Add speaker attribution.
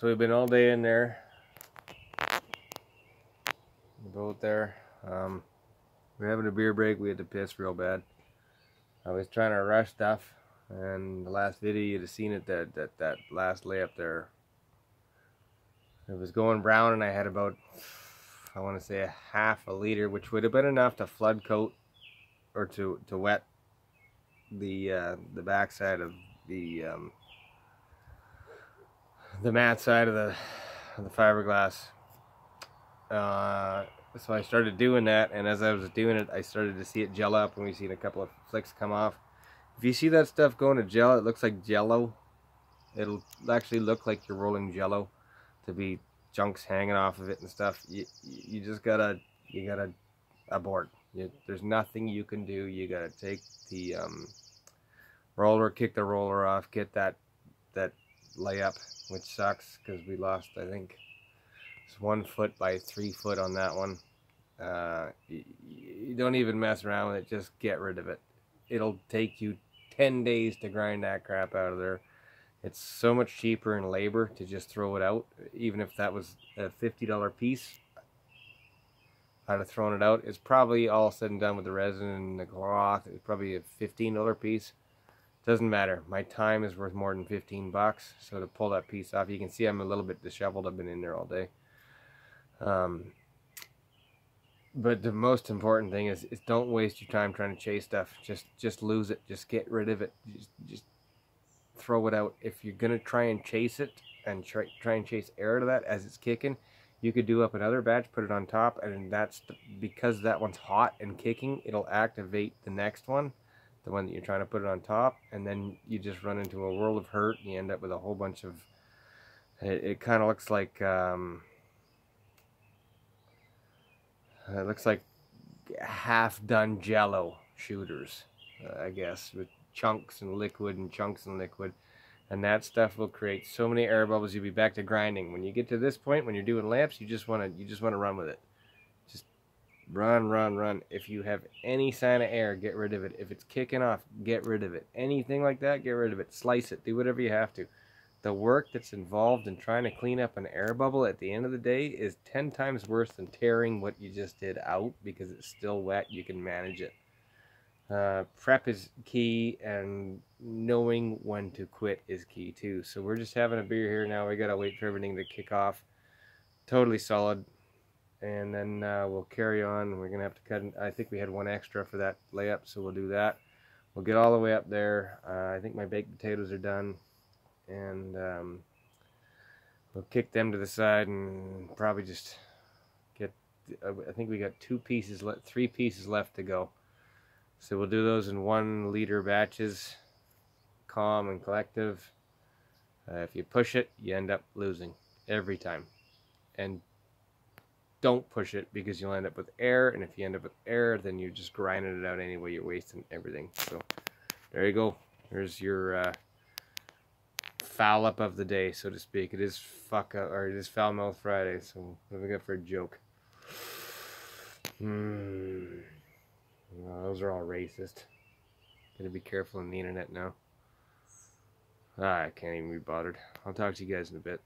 Speaker 1: So we've been all day in there. The boat there. Um, we're having a beer break. We had to piss real bad. I was trying to rush stuff, and the last video you'd have seen it. That that that last layup there. It was going brown, and I had about I want to say a half a liter, which would have been enough to flood coat or to to wet the uh, the backside of the um, the matte side of the of the fiberglass. Uh, so I started doing that, and as I was doing it, I started to see it gel up, and we seen a couple of flicks come off. If you see that stuff going to gel, it looks like jello. It'll actually look like you're rolling jello to be chunks hanging off of it and stuff. You, you just gotta, you gotta abort. You, there's nothing you can do. You gotta take the um, roller, kick the roller off, get that that layup, which sucks because we lost. I think it's one foot by three foot on that one. Uh, you, you don't even mess around with it. Just get rid of it. It'll take you ten days to grind that crap out of there. It's so much cheaper in labor to just throw it out. Even if that was a $50 piece, I'd have thrown it out. It's probably all said and done with the resin and the cloth. It's probably a $15 piece. Doesn't matter. My time is worth more than 15 bucks. So to pull that piece off, you can see I'm a little bit disheveled. I've been in there all day. Um, but the most important thing is, is don't waste your time trying to chase stuff. Just just lose it. Just get rid of it. Just just throw it out. If you're gonna try and chase it and try try and chase air to that as it's kicking, you could do up another batch, put it on top, and that's the, because that one's hot and kicking, it'll activate the next one, the one that you're trying to put it on top, and then you just run into a world of hurt. And you end up with a whole bunch of. It, it kind of looks like. Um, it looks like half done jello shooters, uh, I guess, with chunks and liquid and chunks and liquid. And that stuff will create so many air bubbles you'll be back to grinding. When you get to this point, when you're doing lamps, you just wanna you just wanna run with it. Run, run, run. If you have any sign of air, get rid of it. If it's kicking off, get rid of it. Anything like that, get rid of it. Slice it. Do whatever you have to. The work that's involved in trying to clean up an air bubble at the end of the day is 10 times worse than tearing what you just did out because it's still wet. You can manage it. Uh, prep is key and knowing when to quit is key too. So we're just having a beer here now. We gotta wait for everything to kick off. Totally solid. And then uh, we'll carry on. We're gonna have to cut. I think we had one extra for that layup, so we'll do that. We'll get all the way up there. Uh, I think my baked potatoes are done, and um, we'll kick them to the side and probably just get. Uh, I think we got two pieces, left, three pieces left to go. So we'll do those in one liter batches, calm and collective. Uh, if you push it, you end up losing every time. And don't push it because you'll end up with air. And if you end up with air, then you're just grinding it out anyway. You're wasting everything. So there you go. There's your uh, foul up of the day, so to speak. It is fuck up, or it is foul mouth Friday. So what have we got for a joke? Hmm. Those are all racist. Gotta be careful on the internet now. Ah, I can't even be bothered. I'll talk to you guys in a bit.